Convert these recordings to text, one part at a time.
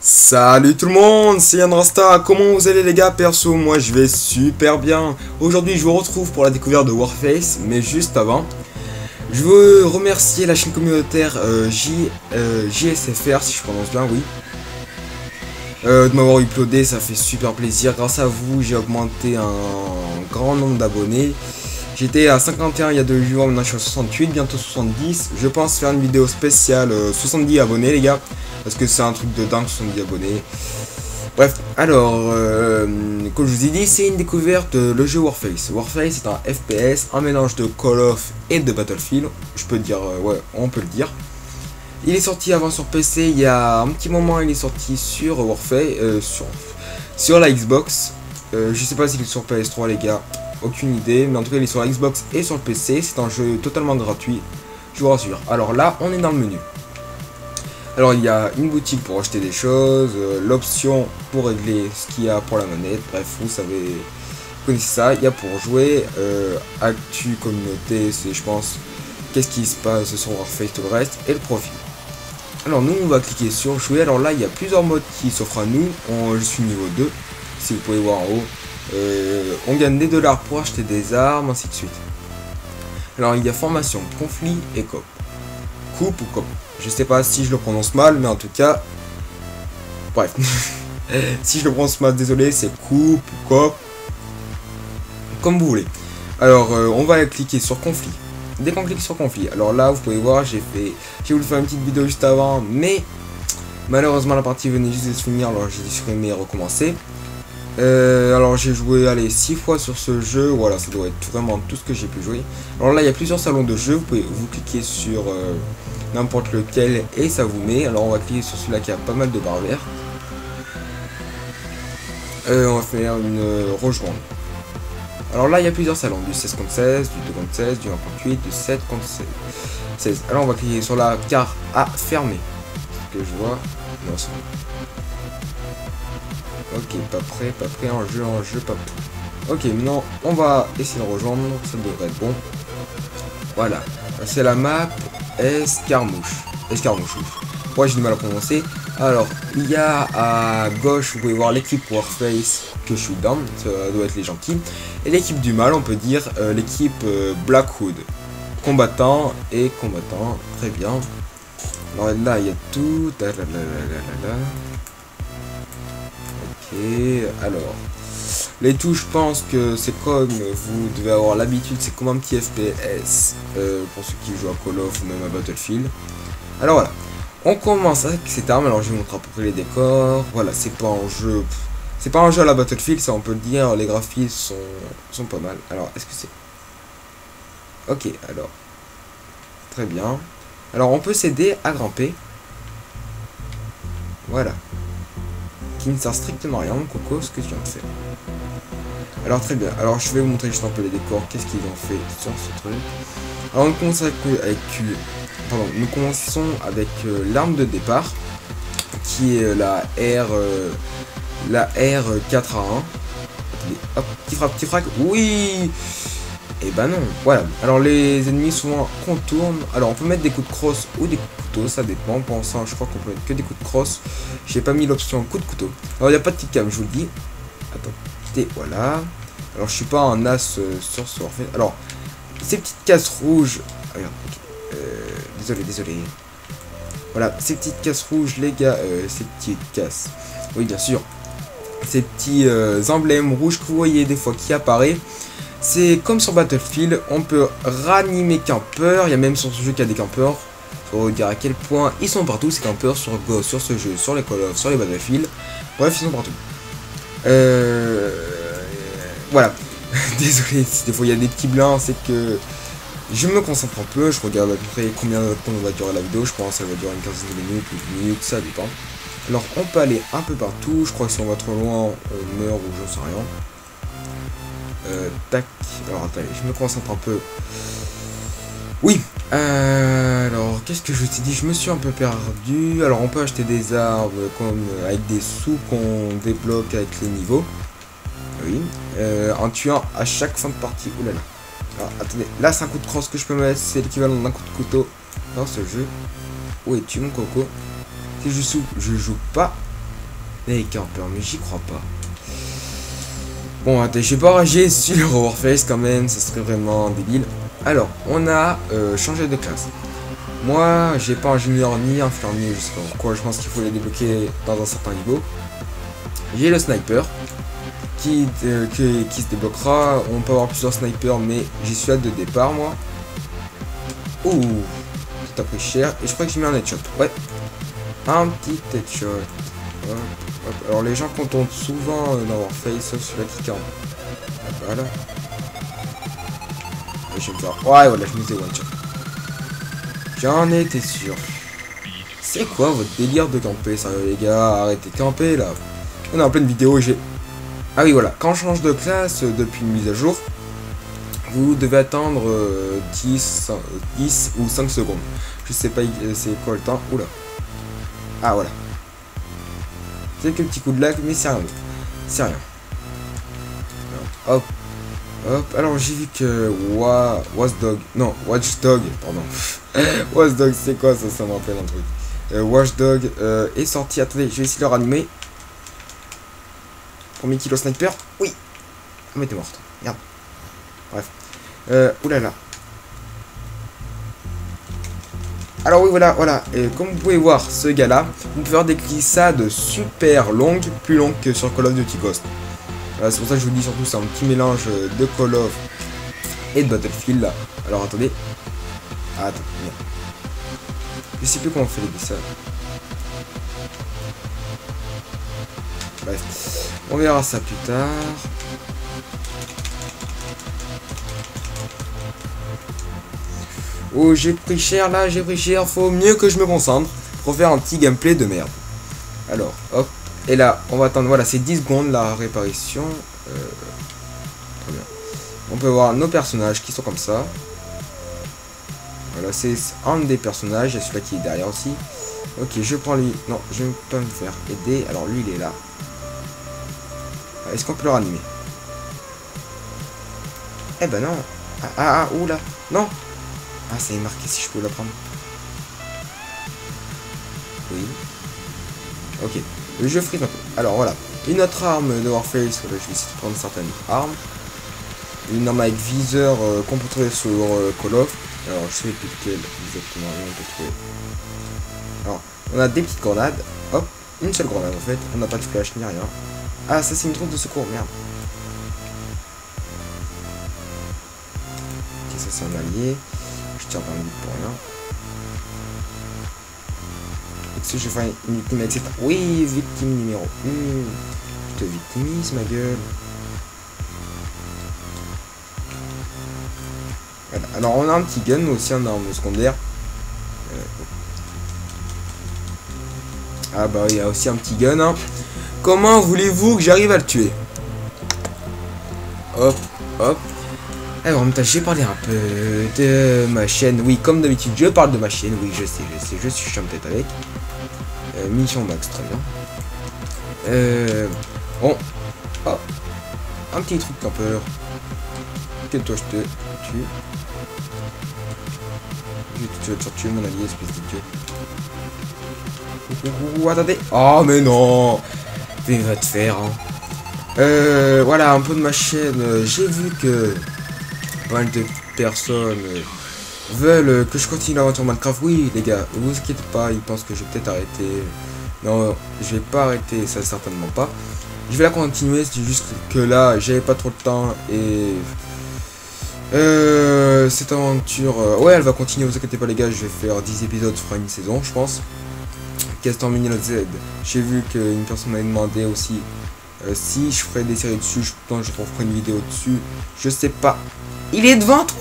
Salut tout le monde, c'est Yann Rasta, comment vous allez les gars Perso, moi je vais super bien. Aujourd'hui je vous retrouve pour la découverte de Warface, mais juste avant, je veux remercier la chaîne communautaire euh, J, euh, JSFR, si je prononce bien, oui. Euh, de m'avoir uploadé, ça fait super plaisir. Grâce à vous, j'ai augmenté un grand nombre d'abonnés. J'étais à 51 il y a deux jours, maintenant je suis à 68, bientôt 70. Je pense faire une vidéo spéciale 70 euh, abonnés les gars, parce que c'est un truc de dingue 70 abonnés. Bref, alors, euh, comme je vous ai dit, c'est une découverte le jeu Warface. Warface est un FPS, un mélange de Call of et de Battlefield. Je peux dire, euh, ouais, on peut le dire. Il est sorti avant sur PC, il y a un petit moment, il est sorti sur Warface, sur, sur la Xbox. je sais pas s'il est sur PS3 les gars, aucune idée, mais en tout cas il est sur Xbox et sur le PC, c'est un jeu totalement gratuit, je vous rassure. Alors là, on est dans le menu. Alors il y a une boutique pour acheter des choses, euh, l'option pour régler ce qu'il y a pour la manette, bref, vous savez, vous connaissez ça, il y a pour jouer, euh, actu, communauté, c'est je pense, qu'est-ce qui se passe sur Warface, tout le reste, et le profil. Alors nous on va cliquer sur jouer, alors là il y a plusieurs modes qui s'offrent à nous, je suis niveau 2, si vous pouvez voir en haut, euh, on gagne des dollars pour acheter des armes, ainsi de suite. Alors il y a formation, conflit et cop. Coupe ou cop. Je sais pas si je le prononce mal, mais en tout cas... Bref. si je le prononce mal, désolé, c'est coupe ou cop. Comme vous voulez. Alors euh, on va cliquer sur conflit. Dès qu'on clique sur conflit, alors là vous pouvez voir, j'ai fait, j'ai voulu faire une petite vidéo juste avant, mais malheureusement la partie venait juste de se finir, alors j'ai supprimé et recommencer. Euh, alors j'ai joué allez 6 fois sur ce jeu, voilà ça doit être vraiment tout ce que j'ai pu jouer. Alors là il y a plusieurs salons de jeu, vous pouvez vous cliquer sur euh, n'importe lequel et ça vous met. Alors on va cliquer sur celui-là qui a pas mal de barres vertes. Euh, on va faire une rejoindre. Alors là il y a plusieurs salons, du 16 contre 16, du 2 contre 16, du 1 contre 8, du 7 contre 16. Alors on va cliquer sur la carte à fermer. Je vois. Non, Ok, pas prêt, pas prêt, en jeu, en jeu, pas prêt. Ok, maintenant, on va essayer de rejoindre, ça devrait être bon. Voilà, c'est la map Escarmouche. Escarmouche, Moi, j'ai du mal à prononcer. Alors, il y a à gauche, vous pouvez voir l'équipe Warface que je suis dans, ça doit être les gentils. Et l'équipe du mal, on peut dire euh, l'équipe euh, Blackwood. Combattant et combattant, très bien. Alors là, il y a tout. Et alors, les touches, je pense que c'est comme vous devez avoir l'habitude, c'est comme un petit FPS euh, pour ceux qui jouent à Call of ou même à Battlefield. Alors voilà, on commence avec cette arme. Alors je vais vous montrer à peu près les décors. Voilà, c'est pas un jeu, c'est pas un jeu à la Battlefield, ça on peut le dire. Les graphismes sont, sont pas mal. Alors est-ce que c'est Ok, alors très bien. Alors on peut s'aider à grimper. Voilà qui ne sert strictement à rien, Coco, ce que tu viens de faire. Alors très bien, alors je vais vous montrer juste un peu les décors, qu'est-ce qu'ils ont fait sur ce truc. Alors on commence avec, avec pardon, nous commençons avec euh, l'arme de départ, qui est la R, euh, la R4A1. hop, petit frappe, petit frappe, oui et eh bah ben non, voilà. Alors les ennemis souvent contournent. Alors on peut mettre des coups de crosse ou des coups de couteau, ça dépend. Pour l'instant, je crois qu'on peut mettre que des coups de crosse. J'ai pas mis l'option coup de couteau. Alors il n'y a pas de petit cam, je vous le dis. Attends, voilà. Alors je suis pas un as euh, sur ce. Alors, ces petites cases rouges. regarde, euh, désolé, désolé. Voilà, ces petites cases rouges, les gars. Euh, ces petites cases. Oui, bien sûr. Ces petits emblèmes rouges que vous voyez des fois qui apparaissent c'est comme sur Battlefield, on peut ranimer campeurs, il y a même sur ce jeu qu'il y a des campeurs. Faut dire à quel point ils sont partout ces campeurs sur Go, sur ce jeu, sur les Call of, sur les Battlefield. Bref, ils sont partout. Euh... Voilà. Désolé si des fois il y a des petits blancs, c'est que je me concentre un peu, je regarde à peu près combien de temps va durer la vidéo, je pense qu'elle va durer une quinzaine de minutes, une minute, ça dépend. Alors on peut aller un peu partout, je crois que si on va trop loin, on meurt ou j'en sais rien. Euh, tac. Alors attendez, je me concentre un peu. Oui. Euh, alors, qu'est-ce que je t'ai dit? Je me suis un peu perdu. Alors, on peut acheter des arbres comme avec des sous qu'on débloque avec les niveaux. Oui. Euh, en tuant à chaque fin de partie. Oulala. Alors, attendez, là c'est un coup de crosse que je peux mettre, c'est l'équivalent d'un coup de couteau dans ce jeu. Où es-tu mon coco? Si je joue, je joue pas les campeurs, mais j'y crois pas. Bon, attends, je vais pas rager sur Warface quand même, ça serait vraiment débile. Alors, on a euh, changé de classe. Moi, j'ai pas ingénieur ni infirmier, je sais pas pourquoi, je pense qu'il faut les débloquer dans un certain niveau. J'ai le sniper, qui, euh, qui, se débloquera. On peut avoir plusieurs snipers, mais j'ai celui-là de départ, moi. Ouh, ça a pris cher. Et je crois que j'ai mis un headshot. Ouais, un petit headshot. Hop, Alors, les gens contentent souvent euh, dans Warface, sauf celui-là qui campe. Voilà. Je vais me. Ouais, voilà, je me disais one shot. J'en étais sûr. C'est quoi votre délire de camper, sérieux les gars? Arrêtez de camper là. On est en pleine vidéo et j'ai... Ah oui voilà, quand on change de classe euh, depuis une mise à jour, vous devez attendre euh, 10, 10 ou 5 secondes. Je sais pas euh, c'est quoi le temps? Oula. Ah voilà. Quelques petits coups de lag, mais c'est rien. C'est rien. Hop. Hop. Alors j'ai vu que Wa... Watchdog. Non, Watchdog, pardon. Watchdog, c'est quoi ça Ça me rappelle un truc. Euh, Watchdog euh, est sorti. Attendez, je vais essayer de le ranimer. Premier kilo sniper. Oui. Ah, mais t'es morte. Merde. Bref. Euh, oulala. Alors oui, voilà, voilà. Et comme vous pouvez voir, ce gars-là, vous pouvez faire des glissades super longues, plus longues que sur Call of Duty Ghost. Voilà, c'est pour ça que je vous dis surtout, c'est un petit mélange de Call of et de Battlefield. Alors attendez. Ah, attends. Je sais plus comment on fait les glissades. Bref. On verra ça plus tard. Oh, j'ai pris cher là, j'ai pris cher. Faut mieux que je me concentre pour faire un petit gameplay de merde. Alors, hop. Et là, on va attendre. Voilà, c'est 10 secondes la réparation. Euh. On peut voir nos personnages qui sont comme ça. Voilà, c'est un des personnages. Il y a celui-là qui est derrière aussi. Ok, je prends lui. Non, je vais pas me faire aider. Alors, lui, il est là. Est-ce qu'on peut le ranimer? Eh ben non. Ah, ah, ah, oula. Non. Ah, ça est marqué si je peux la prendre. Oui. Ok. Jeu frise un peu. Alors voilà. Une autre arme de Warface. Je vais essayer de prendre certaines armes. Une arme avec viseur euh, qu'on peut trouver sur euh, Call of. Alors je sais plus lequel exactement on peut trouver. Alors, on a des petites grenades. Hop. Une seule grenade en fait. On n'a pas de flash ni rien. Ah, ça c'est une troupe de secours, merde. Ok, ça c'est un allié. Pas un but pour rien. Que je fais une victime cette... Oui, victime numéro 1. Je te victimise, ma gueule. Alors, on a un petit gun, mais aussi un arme secondaire. Euh... Ah bah, il y a aussi un petit gun, hein. Comment voulez-vous que j'arrive à le tuer? Hop, hop. Alors, en même temps, j'ai parlé un peu de ma chaîne. Oui, comme d'habitude, je parle de ma chaîne. Oui, je sais, je sais, je suis chiant peut-être avec. Euh, mission max, très bien. Euh, bon. Oh. Un petit truc peu. Que toi, je te tue. Tu vas te tuer mon allié, espèce d'idiot. Ouh, attendez. Oh, mais non va te faire. Hein. Euh, voilà, un peu de ma chaîne. J'ai vu que mal de personnes veulent que je continue l'aventure Minecraft. Oui, les gars, vous inquiétez pas, ils pensent que je vais peut-être arrêter. Non, je vais pas arrêter, ça certainement pas. Je vais la continuer, c'est juste que là, j'avais pas trop de temps et... Euh, cette aventure, euh, ouais, elle va continuer, vous inquiétez pas les gars, je vais faire 10 épisodes, je ferai une saison, je pense. Castor Mini Z. J'ai vu qu'une personne m'avait demandé aussi euh, si je ferais des séries dessus. Je pense je ferai une vidéo dessus. Je sais pas. Il est devant toi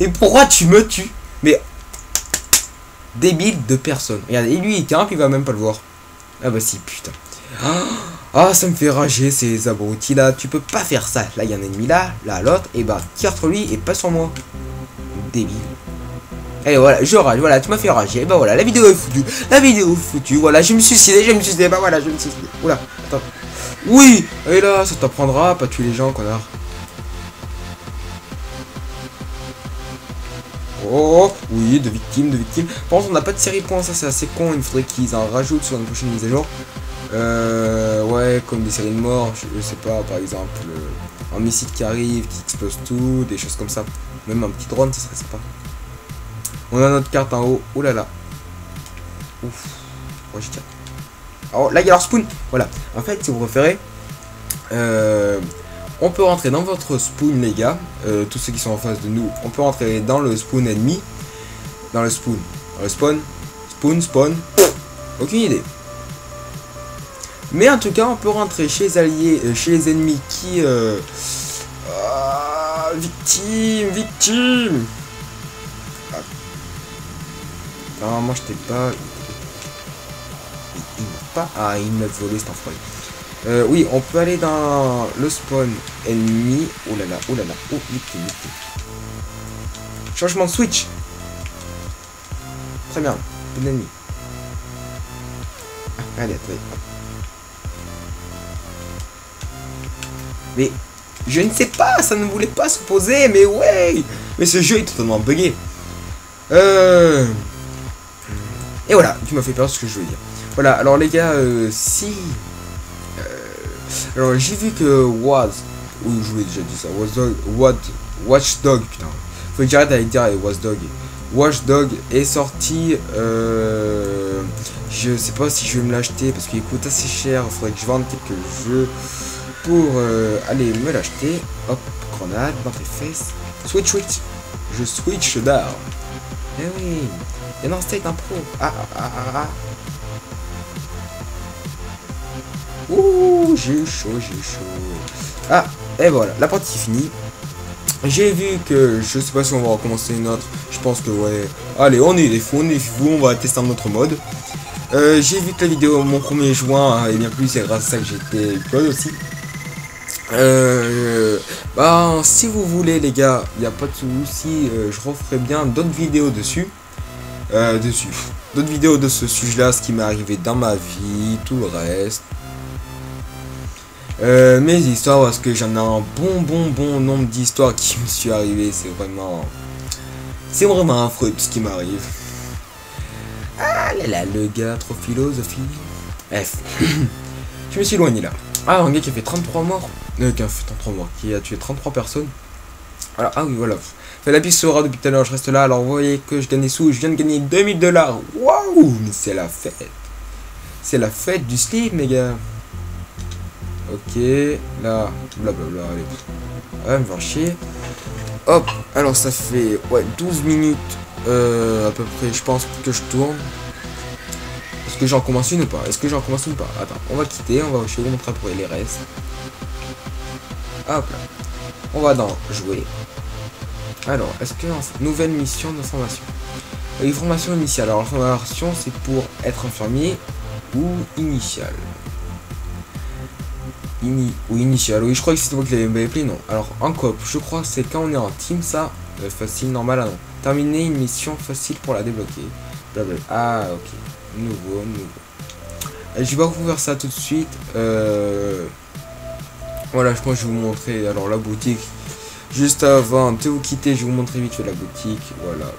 Et pourquoi tu me tues Mais débile de personne. Regarde, et lui il puis il va même pas le voir. Ah bah si, putain. Ah, ça me fait rager ces abrutis là. Tu peux pas faire ça. Là, il y a un ennemi là, là, l'autre. Et bah, tire sur lui et pas sur moi. Débile. Et voilà, je rage, voilà, tu m'as fait rager, bah voilà, la vidéo est foutue, la vidéo est foutue, voilà, je me suis suicidé, je me suis suicidé, bah voilà, je me suis. Oula, attends. Oui Et là, ça t'apprendra pas tuer les gens, connard. Oh, oui, de victimes, de victimes. Par contre, on n'a pas de série points, ça c'est assez con. Il faudrait qu'ils en rajoutent sur une prochaine mise à jour. Euh, ouais, comme des séries de morts, je, sais pas, par exemple, euh, un missile qui arrive, qui explose tout, des choses comme ça. Même un petit drone, ça serait sympa. On a notre carte en haut. Oh là là. Ouf. Tiens. Oh, là, il y a leur spoon. Voilà. En fait, si vous préférez, euh, on peut rentrer dans votre spoon, les gars. Euh, tous ceux qui sont en face de nous, on peut rentrer dans le spoon ennemi. Dans le spoon. Dans le spawn. Spoon, spawn. Aucune idée. Mais en tout cas, on peut rentrer chez les alliés, euh, chez les ennemis qui... Euh, ah, victime, victime ah. Normalement, je t'ai pas... Il, pas... Ah, il m'a volé cet enfoiré. Euh, oui, on peut aller dans le spawn ennemi. Oh là là, oh là là. Oh. Changement de switch. Très bien. Bon ennemi. Ah, allez, attendez. Mais je ne sais pas, ça ne voulait pas se poser, mais ouais Mais ce jeu est totalement bugué. Euh... Et voilà, tu m'as fait peur ce que je veux dire. Voilà, alors les gars, euh, si... Alors j'ai vu que Was... Oui, je vous déjà dit ça. Was What... Watchdog, putain. Faut que j'arrête d'aller dire Watchdog. Watchdog est sorti... Euh, je sais pas si je vais me l'acheter parce qu'il coûte assez cher. Faudrait que je vende quelques jeux pour euh, aller me l'acheter. Hop, grenade dans tes fesses. Switch, switch. Je switch d'arme. Eh oui. Et non, state un pro. Ah, ah, ah, ah. Ouh, j'ai chaud, j'ai chaud. Ah, et voilà, la partie est finie. J'ai vu que, je sais pas si on va recommencer une autre. Je pense que ouais. Allez, on est des fous, on est fous, on va tester un autre mode. Euh, j'ai vu que la vidéo, mon premier juin, et bien plus, c'est grâce à ça que j'étais code aussi. Euh, bah, si vous voulez, les gars, il n'y a pas de souci, euh, je referai bien d'autres vidéos dessus. Euh, dessus. D'autres vidéos de ce sujet-là, ce qui m'est arrivé dans ma vie, tout le reste. Euh, mes histoires, parce que j'en ai un bon, bon, bon nombre d'histoires qui me suis arrivé. C'est vraiment. C'est vraiment affreux tout ce qui m'arrive. Ah là là, le gars, trop philosophie. F. je me suis éloigné là. Ah, un gars qui a fait 33 morts. Euh, qui a fait 33 morts. Qui a tué 33 personnes. Alors, ah oui, voilà. La piste sera depuis tout à l'heure, je reste là. Alors, vous voyez que je gagne des sous. Je viens de gagner 2000 dollars. Waouh, mais c'est la fête. C'est la fête du slip, mes gars. Ok, là, blablabla, allez. Ah, me faire chier. Hop, alors ça fait, ouais, 12 minutes euh, à peu près, je pense que je tourne. Est-ce que j'en commence une ou pas? Est-ce que j'en commence une ou pas? Attends, on va quitter, on va, je vais vous montrer pour les restes. Hop là. On va dans jouer. Alors, est-ce que nouvelle mission de formation Les formations initiales. Alors, la formation, c'est pour être infirmier ou initial. Ou initial. Oui, je crois que c'était moi qui l'avais appelé. Non. Alors, en coop, je crois c'est quand on est en team, ça. Euh, facile, normal, ah non. Terminer une mission facile pour la débloquer. Blablabla. Ah, ok. Nouveau, nouveau. je vais pas vous faire ça tout de suite. Euh... Voilà, je pense que je vais vous montrer alors la boutique. Juste avant de vous quitter, je vais vous montrer vite fait la boutique. Voilà.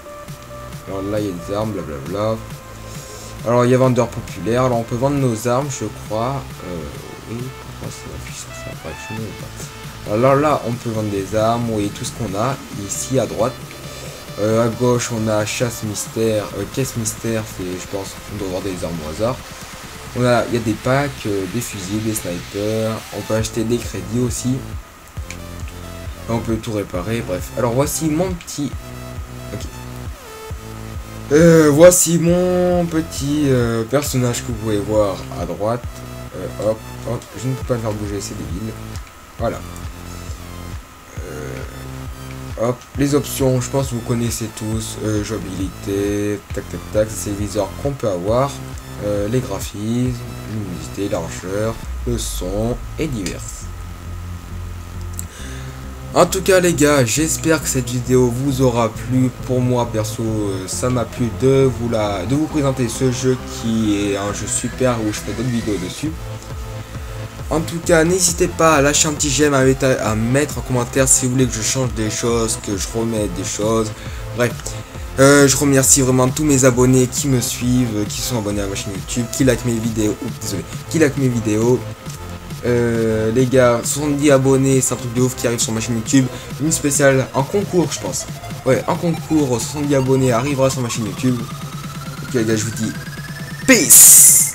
Alors là, il y a des armes, blablabla. Alors, il y a vendeur populaire. Alors, on peut vendre nos armes, je crois. Euh, oui, Alors là, on peut vendre des armes. Oui, tout ce qu'on a. Ici, à droite. Euh, à gauche, on a chasse mystère. Euh, caisse mystère, c'est, je pense, on doit avoir des armes au hasard. On a, il y a des packs, euh, des fusils, des snipers. On peut acheter des crédits aussi. On peut tout réparer, bref. Alors voici mon petit... Ok. Euh, voici mon petit personnage que vous pouvez voir à droite. Euh, hop, hop, je ne peux pas le faire bouger, c'est débile. Voilà. hop, les options, je pense que vous connaissez tous. jouabilité, tac tac tac, c'est les viseurs qu'on peut avoir. les graphismes, luminosité, largeur, le son et divers. En tout cas les gars, j'espère que cette vidéo vous aura plu. Pour moi perso, euh, ça m'a plu de vous, présenter ce jeu qui est un jeu super où je fais d'autres vidéos dessus. En tout cas, n'hésitez pas à lâcher un petit j'aime, à, mettre en commentaire si vous voulez que je change des choses, que je remette des choses. Bref, Euh, je remercie vraiment tous mes abonnés qui me suivent, qui sont abonnés à ma chaîne YouTube, qui like mes vidéos. Désolé, qui like mes vidéos. Euh, les gars, 70 abonnés, c'est un truc de ouf qui arrive sur ma chaîne YouTube. Une spéciale en concours, je pense. Ouais, en concours, 70 abonnés arrivera sur ma chaîne YouTube. Ok, les gars, je vous dis peace